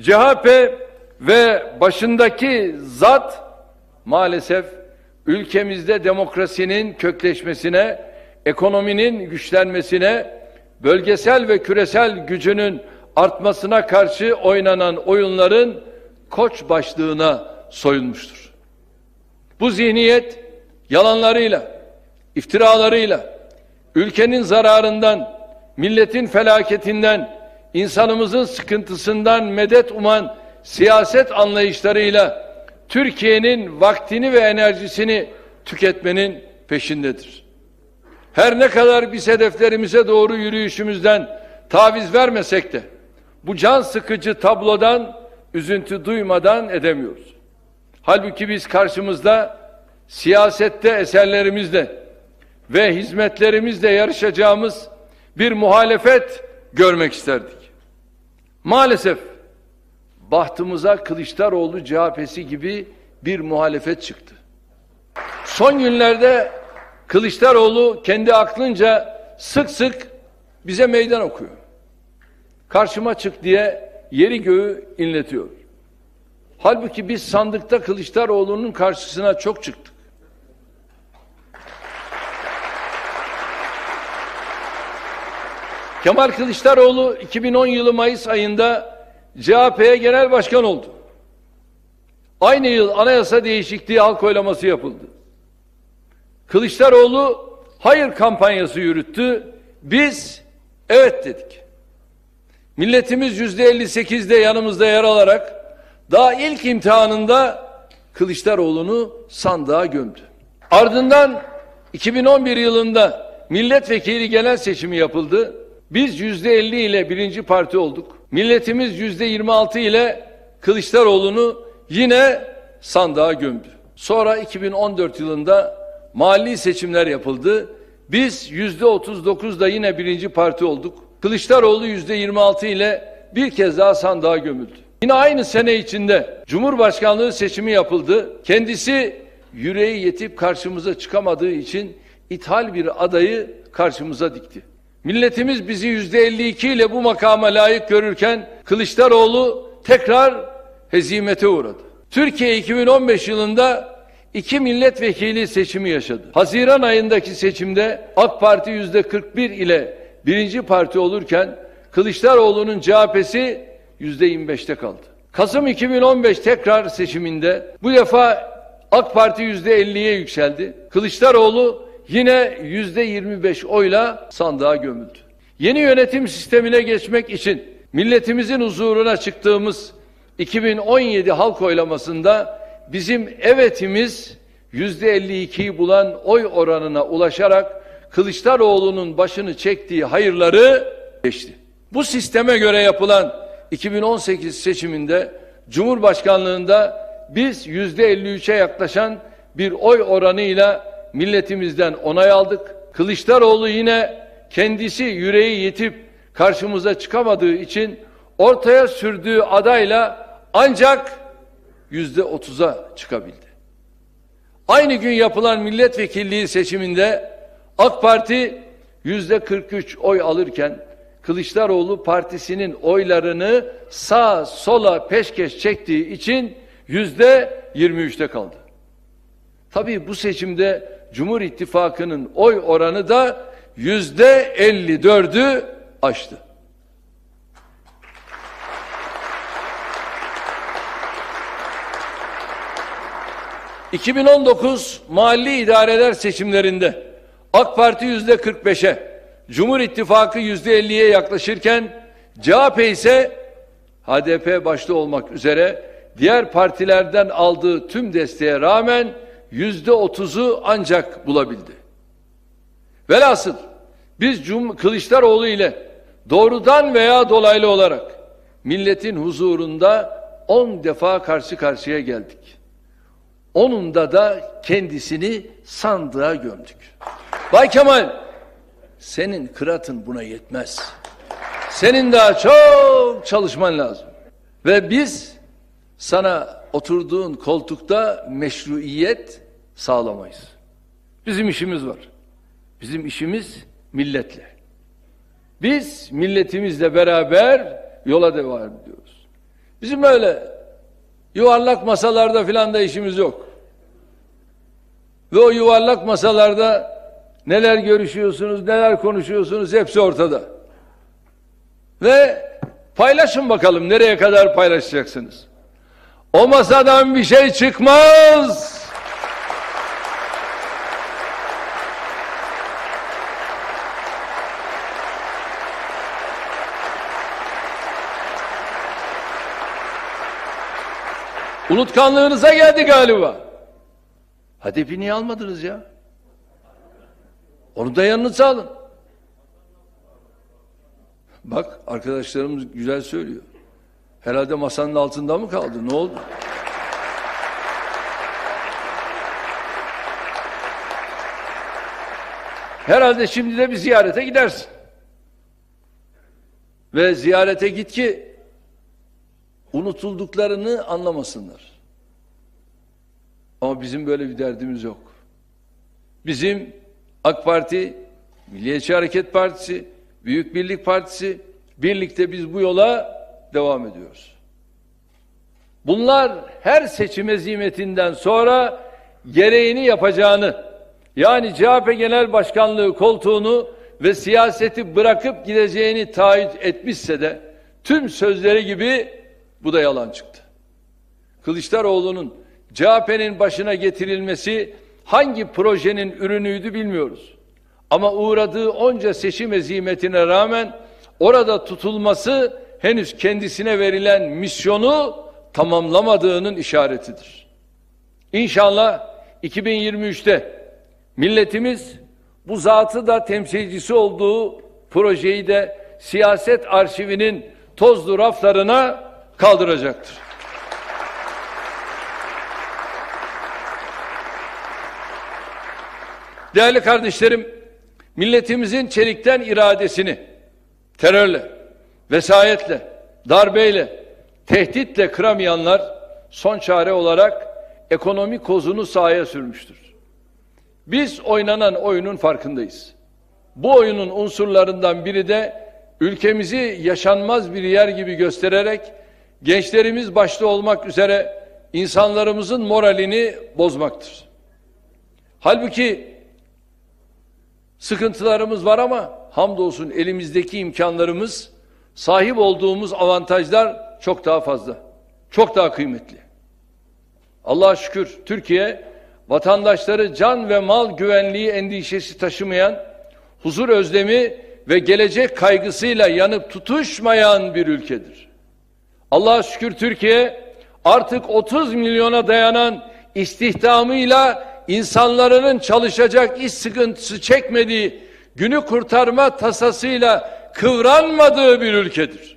CHP ve başındaki zat maalesef ülkemizde demokrasinin kökleşmesine, ekonominin güçlenmesine, bölgesel ve küresel gücünün artmasına karşı oynanan oyunların koç başlığına soyulmuştur. Bu zihniyet yalanlarıyla, iftiralarıyla, ülkenin zararından, milletin felaketinden, insanımızın sıkıntısından medet uman siyaset anlayışlarıyla Türkiye'nin vaktini ve enerjisini tüketmenin peşindedir. Her ne kadar biz hedeflerimize doğru yürüyüşümüzden taviz vermesek de bu can sıkıcı tablodan üzüntü duymadan edemiyoruz. Halbuki biz karşımızda siyasette eserlerimizle ve hizmetlerimizle yarışacağımız bir muhalefet görmek isterdik. Maalesef bahtımıza Kılıçdaroğlu CHP'si gibi bir muhalefet çıktı. Son günlerde Kılıçdaroğlu kendi aklınca sık sık bize meydan okuyor. Karşıma çık diye yeri göğü inletiyor. Halbuki biz sandıkta Kılıçdaroğlu'nun karşısına çok çıktık. Kemal Kılıçdaroğlu 2010 yılı Mayıs ayında CHP'ye genel başkan oldu. Aynı yıl anayasa değişikliği halk oylaması yapıldı. Kılıçdaroğlu hayır kampanyası yürüttü. Biz evet dedik. Milletimiz yüzde 58'de yanımızda yer alarak daha ilk imtihanında Kılıçdaroğlu'nu sandığa gömdü. Ardından 2011 yılında milletvekili genel seçimi yapıldı. Biz yüzde 50 ile birinci parti olduk. Milletimiz yüzde 26 ile Kılıçdaroğlu'nu yine sandığa gömdü. Sonra 2014 yılında mali seçimler yapıldı. Biz yüzde 39'da yine birinci parti olduk. Kılıçdaroğlu yüzde 26 ile bir kez daha sandığa gömüldü. Yine aynı sene içinde Cumhurbaşkanlığı seçimi yapıldı. Kendisi yüreği yetip karşımıza çıkamadığı için ithal bir adayı karşımıza dikti. Milletimiz bizi yüzde 52 ile bu makama layık görürken Kılıçdaroğlu tekrar hezimete uğradı. Türkiye 2015 yılında iki milletvekili seçimi yaşadı. Haziran ayındaki seçimde AK Parti yüzde 41 ile birinci parti olurken Kılıçdaroğlu'nun CHP'si yüzde 25'te kaldı. Kasım 2015 tekrar seçiminde bu defa AK Parti yüzde 50'ye yükseldi. Kılıçdaroğlu yine yüzde 25 oyla sandığa gömüldü. Yeni yönetim sistemine geçmek için milletimizin huzuruna çıktığımız 2017 halk oylamasında bizim evetimiz yüzde 52'yi bulan oy oranına ulaşarak Kılıçdaroğlu'nun başını çektiği hayırları geçti. Bu sisteme göre yapılan 2018 seçiminde Cumhurbaşkanlığında biz yüzde 53'e yaklaşan bir oy oranıyla milletimizden onay aldık. Kılıçdaroğlu yine kendisi yüreği yetip karşımıza çıkamadığı için ortaya sürdüğü adayla ancak yüzde otuza çıkabildi. Aynı gün yapılan milletvekilliği seçiminde AK Parti yüzde 43 oy alırken Kılıçdaroğlu partisinin oylarını sağ sola peşkeş çektiği için yüzde 23'te kaldı. Tabii bu seçimde Cumhur İttifakı'nın oy oranı da yüzde 54'ü aştı. ...2019 mahalli idareler seçimlerinde... AK Parti yüzde 45'e, Cumhur İttifakı yüzde 50'ye yaklaşırken CHP ise HDP başta olmak üzere diğer partilerden aldığı tüm desteğe rağmen yüzde 30'u ancak bulabildi. Velhasıl biz Cum Kılıçdaroğlu ile doğrudan veya dolaylı olarak milletin huzurunda on defa karşı karşıya geldik. Onunda da kendisini sandığa gömdük. Bay Kemal, senin kıratın buna yetmez. Senin daha çok çalışman lazım. Ve biz sana oturduğun koltukta meşruiyet sağlamayız. Bizim işimiz var. Bizim işimiz milletle. Biz milletimizle beraber yola devam ediyoruz. Bizim öyle yuvarlak masalarda filan da işimiz yok. Ve o yuvarlak masalarda neler görüşüyorsunuz, neler konuşuyorsunuz hepsi ortada. Ve paylaşın bakalım nereye kadar paylaşacaksınız. O masadan bir şey çıkmaz. Unutkanlığınıza geldi galiba. Hedefi niye almadınız ya? Onu da yanınıza alın. Bak arkadaşlarımız güzel söylüyor. Herhalde masanın altında mı kaldı? Ne oldu? Herhalde şimdi de bir ziyarete gidersin. Ve ziyarete git ki unutulduklarını anlamasınlar. Ama bizim böyle bir derdimiz yok. Bizim AK Parti, Milliyetçi Hareket Partisi, Büyük Birlik Partisi birlikte biz bu yola devam ediyoruz. Bunlar her seçim ezimetinden sonra gereğini yapacağını yani CHP Genel Başkanlığı koltuğunu ve siyaseti bırakıp gideceğini taahhüt etmişse de tüm sözleri gibi bu da yalan çıktı. Kılıçdaroğlu'nun CHP'nin başına getirilmesi hangi projenin ürünüydü bilmiyoruz. Ama uğradığı onca seçim ezimetine rağmen orada tutulması henüz kendisine verilen misyonu tamamlamadığının işaretidir. İnşallah 2023'te milletimiz bu zatı da temsilcisi olduğu projeyi de siyaset arşivinin tozlu raflarına kaldıracaktır. Değerli kardeşlerim, milletimizin çelikten iradesini terörle, vesayetle, darbeyle, tehditle kıramayanlar son çare olarak ekonomi kozunu sahaya sürmüştür. Biz oynanan oyunun farkındayız. Bu oyunun unsurlarından biri de ülkemizi yaşanmaz bir yer gibi göstererek gençlerimiz başta olmak üzere insanlarımızın moralini bozmaktır. Halbuki sıkıntılarımız var ama hamdolsun elimizdeki imkanlarımız, sahip olduğumuz avantajlar çok daha fazla. Çok daha kıymetli. Allah'a şükür Türkiye vatandaşları can ve mal güvenliği endişesi taşımayan, huzur özlemi ve gelecek kaygısıyla yanıp tutuşmayan bir ülkedir. Allah'a şükür Türkiye artık 30 milyona dayanan istihdamıyla insanların çalışacak iş sıkıntısı çekmediği, günü kurtarma tasasıyla kıvranmadığı bir ülkedir.